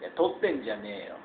いや撮ってんじゃねえよ。